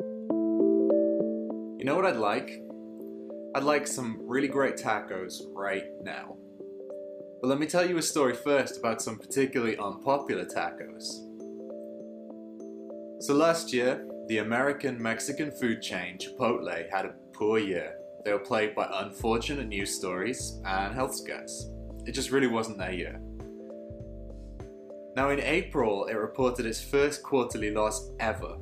You know what I'd like? I'd like some really great tacos right now. But let me tell you a story first about some particularly unpopular tacos. So last year, the American Mexican food chain Chipotle had a poor year. They were plagued by unfortunate news stories and health scares. It just really wasn't their year. Now, in April, it reported its first quarterly loss ever,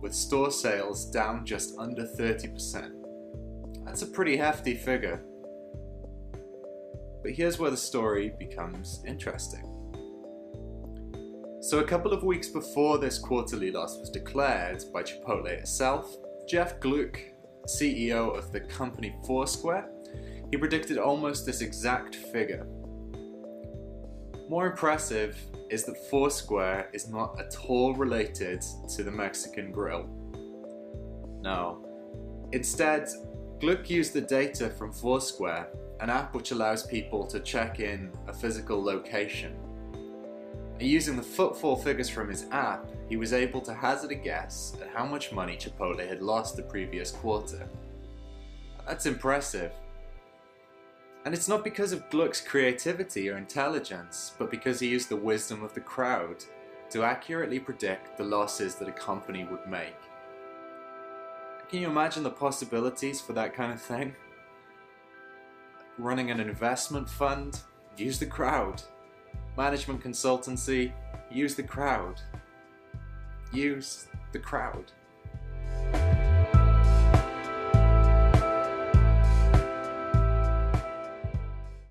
with store sales down just under 30%. That's a pretty hefty figure. But here's where the story becomes interesting. So, a couple of weeks before this quarterly loss was declared by Chipotle itself, Jeff Glueck, CEO of the company Foursquare, he predicted almost this exact figure. More impressive is that Foursquare is not at all related to the Mexican grill. No. Instead, Glueck used the data from Foursquare, an app which allows people to check in a physical location. Using the footfall figures from his app, he was able to hazard a guess at how much money Chipotle had lost the previous quarter. That's impressive. And it's not because of Glueck's creativity or intelligence, but because he used the wisdom of the crowd to accurately predict the losses that a company would make. Can you imagine the possibilities for that kind of thing? Running an investment fund, use the crowd. Management consultancy, use the crowd. Use the crowd.